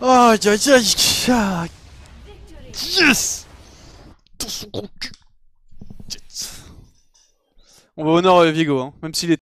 Aïe aïe aïe ah, Yes Dans son gros cul Yes. On va au nord euh, Vigo, hein. même s'il est